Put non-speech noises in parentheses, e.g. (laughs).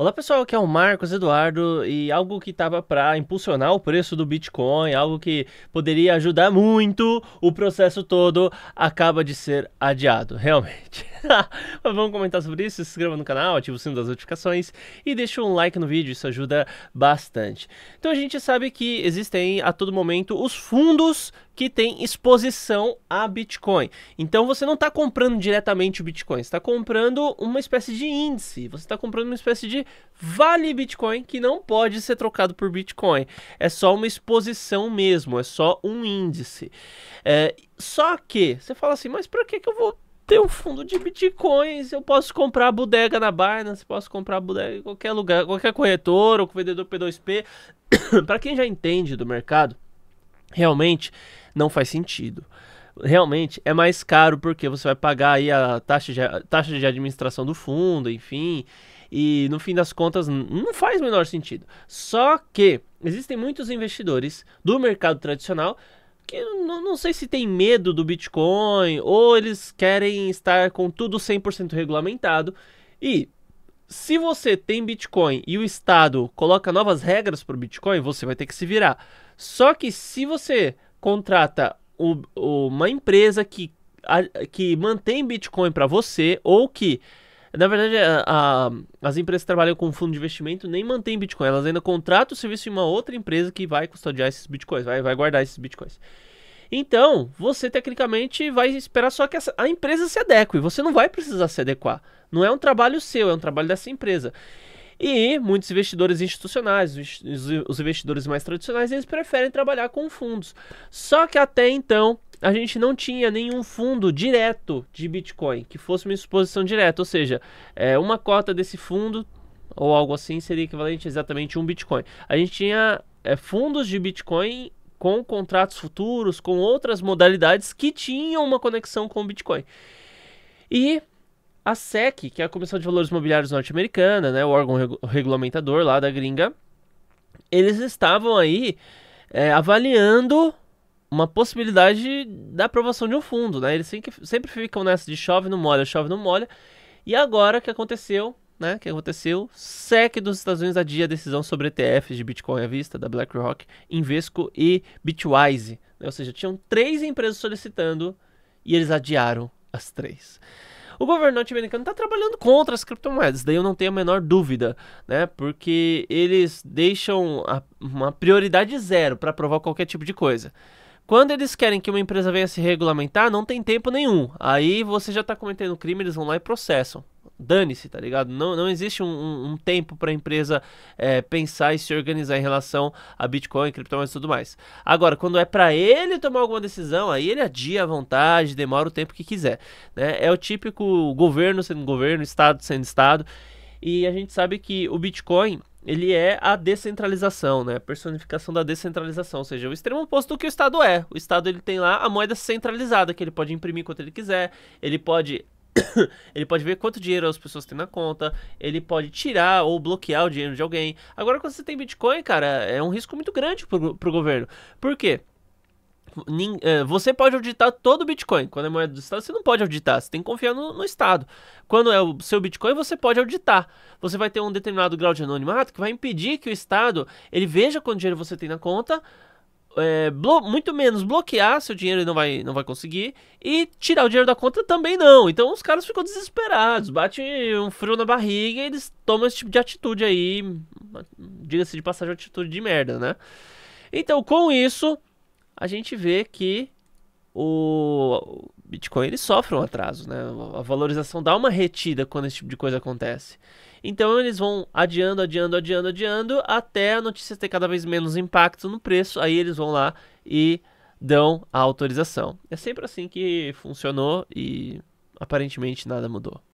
Olá pessoal, aqui é o Marcos Eduardo e algo que estava para impulsionar o preço do Bitcoin, algo que poderia ajudar muito o processo todo, acaba de ser adiado, realmente. (laughs) Mas vamos comentar sobre isso, se inscreva no canal, ative o sino das notificações e deixe um like no vídeo, isso ajuda bastante. Então a gente sabe que existem a todo momento os fundos que têm exposição a Bitcoin. Então você não está comprando diretamente o Bitcoin, está comprando uma espécie de índice, você está comprando uma espécie de vale Bitcoin que não pode ser trocado por Bitcoin. É só uma exposição mesmo, é só um índice. É, só que você fala assim, mas para que, que eu vou ter um fundo de bitcoins, eu posso comprar bodega na Binance, posso comprar bodega em qualquer lugar, qualquer corretor ou vendedor P2P. para (coughs) quem já entende do mercado, realmente não faz sentido. Realmente é mais caro porque você vai pagar aí a taxa de, a taxa de administração do fundo, enfim, e no fim das contas não faz o menor sentido. Só que existem muitos investidores do mercado tradicional que não, não sei se tem medo do Bitcoin ou eles querem estar com tudo 100% regulamentado. E se você tem Bitcoin e o Estado coloca novas regras para o Bitcoin, você vai ter que se virar. Só que se você contrata o, uma empresa que, a, que mantém Bitcoin para você ou que na verdade, a, a, as empresas que trabalham com fundo de investimento nem mantêm Bitcoin, elas ainda contratam o serviço de uma outra empresa que vai custodiar esses Bitcoins, vai, vai guardar esses Bitcoins. Então, você tecnicamente vai esperar só que essa, a empresa se adeque, você não vai precisar se adequar. Não é um trabalho seu, é um trabalho dessa empresa. E muitos investidores institucionais, os investidores mais tradicionais, eles preferem trabalhar com fundos. Só que até então, a gente não tinha nenhum fundo direto de Bitcoin que fosse uma exposição direta, ou seja, é, uma cota desse fundo ou algo assim seria equivalente a exatamente um Bitcoin. A gente tinha é, fundos de Bitcoin com contratos futuros, com outras modalidades que tinham uma conexão com o Bitcoin. E a SEC, que é a Comissão de Valores Imobiliários norte-americana, né, o órgão regu regulamentador lá da gringa, eles estavam aí é, avaliando uma possibilidade da aprovação de um fundo, né? Eles sempre, sempre ficam nessa de chove, não molha, chove, não molha. E agora que aconteceu, né? O que aconteceu? SEC dos Estados Unidos adia a decisão sobre ETFs de Bitcoin à vista da BlackRock, Invesco e Bitwise. Né? Ou seja, tinham três empresas solicitando e eles adiaram as três. O governo norte-americano está trabalhando contra as criptomoedas, daí eu não tenho a menor dúvida, né? Porque eles deixam a, uma prioridade zero para aprovar qualquer tipo de coisa. Quando eles querem que uma empresa venha se regulamentar, não tem tempo nenhum. Aí você já está cometendo crime, eles vão lá e processam. Dane-se, tá ligado? Não, não existe um, um, tempo para a empresa é, pensar e se organizar em relação a Bitcoin, criptomoedas e tudo mais. Agora, quando é para ele tomar alguma decisão, aí ele adia à vontade, demora o tempo que quiser. Né? É o típico governo sendo governo, Estado sendo Estado. E a gente sabe que o Bitcoin ele é a descentralização, né? A personificação da descentralização, ou seja, o extremo oposto do que o Estado é. O Estado ele tem lá a moeda centralizada, que ele pode imprimir quanto ele quiser, ele pode (coughs) ele pode ver quanto dinheiro as pessoas têm na conta, ele pode tirar ou bloquear o dinheiro de alguém. Agora, quando você tem Bitcoin, cara, é um risco muito grande pro, pro governo. Por quê? É, você pode auditar todo o Bitcoin. Quando é moeda do Estado, você não pode auditar. Você tem que confiar no, no, Estado. Quando é o seu Bitcoin, você pode auditar. Você vai ter um determinado grau de anonimato que vai impedir que o Estado ele veja quanto dinheiro você tem na conta. É, muito menos bloquear seu dinheiro ele não vai, não vai conseguir e tirar o dinheiro da conta também não. Então os caras ficam desesperados, bate um frio na barriga e eles tomam esse tipo de atitude aí, diga-se de passagem, atitude de merda, né? Então com isso a gente vê que o Bitcoin ele sofre um atraso, né? A valorização dá uma retida quando esse tipo de coisa acontece. Então eles vão adiando, adiando, adiando, adiando até a notícia ter cada vez menos impacto no preço. Aí eles vão lá e dão a autorização. É sempre assim que funcionou e aparentemente nada mudou.